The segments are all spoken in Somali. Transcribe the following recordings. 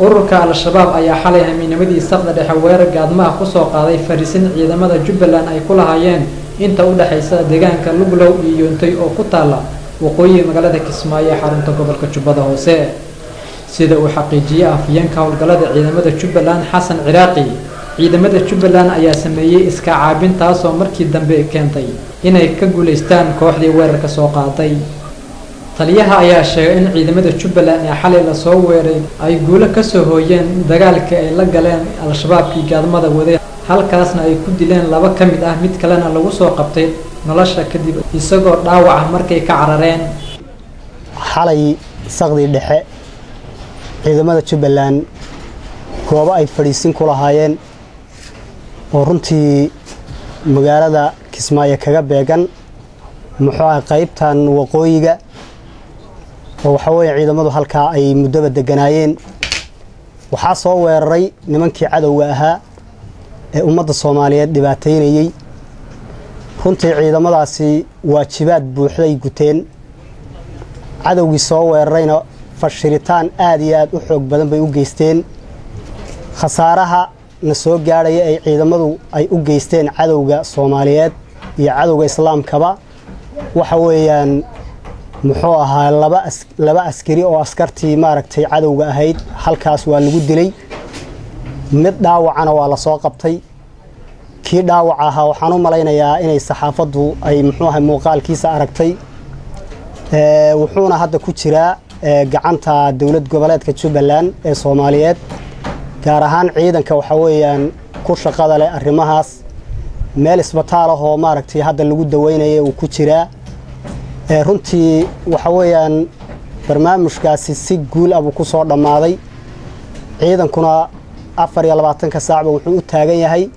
ururka al-shabaab ayaa xalay hamiinimadii saqda dhexe weerar gaadmaha ku soo qaaday fariisin ciidamada jubbaland ay ku lahaayeen. Inta u dhexaysa deegaanka luglow iyo yoontay oo ku taala waqooyiga magaalada kismaayo ee xarunta gobolka jubbada hoose. Sida uu xaqiijiyey afhayeenka howlgallada ciidamada jubbaland xasan ciraaqi ciidamada jubbaland ayaa sameeyey iska caabin taasoo markii dambe keentay inay ka guulaystaan kooxdii weerarka soo qaaday taliyaha ayaa sheegay in ciidamada jubbaland ee xalay la soo weeray ay guulo ka soo hooyeen dagaalkii ay la galeen al-shabaabkii gaadmada waday halkaasna ay ku dileen laba ka mid ah mid kalena lagu soo qabtay nolosha kadib isagoo dhaawaca markay ka carareen. Xalay saqdii dhexe ciidamada jubbaland goobo ay fadhiisin ku lahaayeen oo runtii magaalada kismaayo kaga beegan muxuu ah qaybtan waqooyiga oo waxaa weeye ciidamadu halkaa ay muddoba deganaayeen. Waxaa soo weeraray nimankii cadowga ahaa ee ummadda soomaaliyeed dhibaataynayey. Runtii ciidamadaasi waajibaad buuxday guteen. Cadowgii soo weerarayna fashiritaan aad iyo aad u xoog badan bay u geysteen. Khasaaraha na soo gaadhaya ay ciidamadu ay u geysteen cadowga soomaaliyeed iyo cadowga islaamkaba waxa weeyaan muxuu ahaa laba askari oo askartii maaragtay cadowga ahayd. Halkaas waa lagu dilay. Mid dhaawacana waa la soo qabtay. Kii dhaawaca ahaa waxaan u malaynayaa inay saxaafaddu ay muxuu ahay muuqaalkiisa aragtay. Wuxuuna hadda ku jiraa gacanta dowlad goboleedka jubbaland ee soomaaliyeed gaar ahaan ciidanka waxaa weeyaan ku shaqada leh arrimahaas. Meel isbitaal ahoo maaragtay hadda lagu daweynaya uu ku jiraa runtii waxa weeyaan barnaamijkaasi si guul ah buu ku soo dhammaaday. Ciidankuna afar iyo labaatanka saacba wuxuu u taagan yahay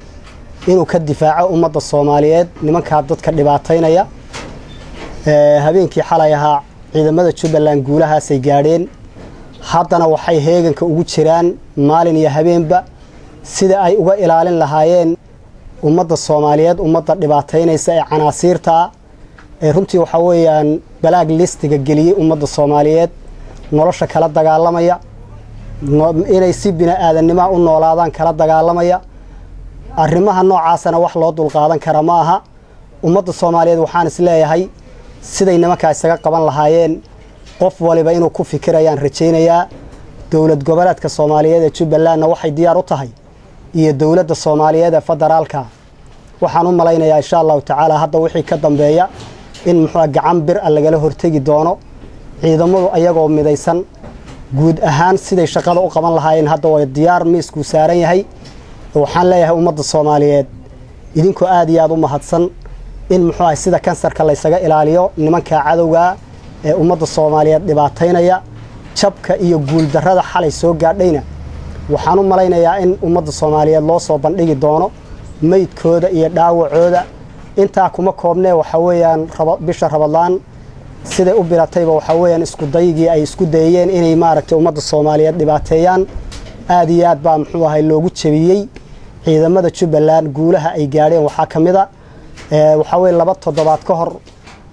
inuu ka difaaco ummadda soomaaliyeed nimankaa dadka dhibaataynaya. Habeenkii xalay ahaa ciidamada jubbaland guulahaasay gaadheen. Haddana waxay heeganka ugu jiraan maalin iyo habeenba sida ay uga ilaalin lahaayeen ummadda soomaaliyeed ummadda dhibaataynaysa ee canaasiirta. ee runtii waxaa weeyaan balaag listiga geliyey ummadda soomaaliyeed nolosha kala dagaalamaya inay si bini-aadannimoa u noolaadaan kala dagaalamaya arrimaha noocaasana wax loo dulqaadan kara ma aha. Ummadda soomaaliyeed waxaan is leeyahay siday nimankaa isaga qaban lahaayeen qof waliba inuu ku fikirayaan rajaynayaa dowlad goboleedka soomaaliyeed ee jubbalandna waxay diyaar u tahay iyo dowladda soomaaliyeed ee federaalka. Waxaan u malaynayaa insha allahu tacaala hadda wixii ka dambeeya in muxuu gacan bir a lagala hortegi doono ciidamadu ayagoo midaysan. Guud ahaan siday shaqada u qaban lahaayeen hadda way diyaar miiskuu saaran yahay. Waxaan leeyahay ummadda soomaaliyeed idinkoo aad iyo aad u mahadsan in muxuu ahay sida kansarka laysaga ilaaliyo nimanka cadowga ee ummadda soomaaliyeed dhibaataynaya jabka iyo guuldarrada xalay soo gaadhayna. Waxaan u malaynayaa in ummadda soomaaliyeed loo soo bandhigi doono meydkooda iyo dhaawacooda intaa kuma koobnee waxaa weeyaan bisha rabadlaan siday u bilatayba waxaa weeyaan iskudaygii ay isku dayeen inay maaragtay ummadda soomaaliyeed dhibaateeyaan. Aad iyo aad baa muxuu ahay loogu jebiyey. Ciidamada jubbaland guulaha ay gaadheen waxaa ka mid a waxaa weye laba toddobaad ka hor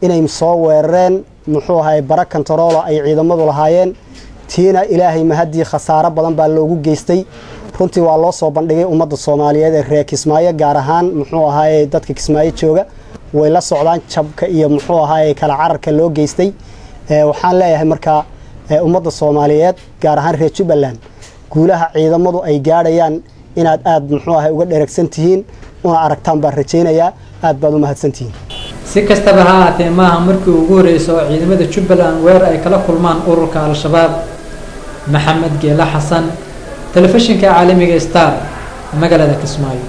inay soo weerareen muxuu ahay bara kontaroolo ay ciidamadu lahaayeen. Tiina ilaahay mahadii khasaaro badan baa loogu geystay runtii waa loo soo bandhigay ummadda soomaaliyeed ee reer kismaayo gaar ahaan muxuu ahaaye dadka kismaayo jooga. Way la socdaan jabka iyo muxuu ahaaye kala cararka loo geystay. Waxaan leeyahay markaa ummadda soomaaliyeed gaar ahaan reer jubbaland guulaha ciidamadu ay gaadhayaan inaad aad muxuu ahay uga dheragsan tihiin una aragtaan baan rajaynayaa aad baad u mahadsantihiin. Si kastaba ha ahaatee maaha markii ugu horreysay oo ciidamada jubbaland weer ay kala kulmaan ururka al-shabaab. Maxamed geela xasan telefishinka caalamiga star magaalada kismaayo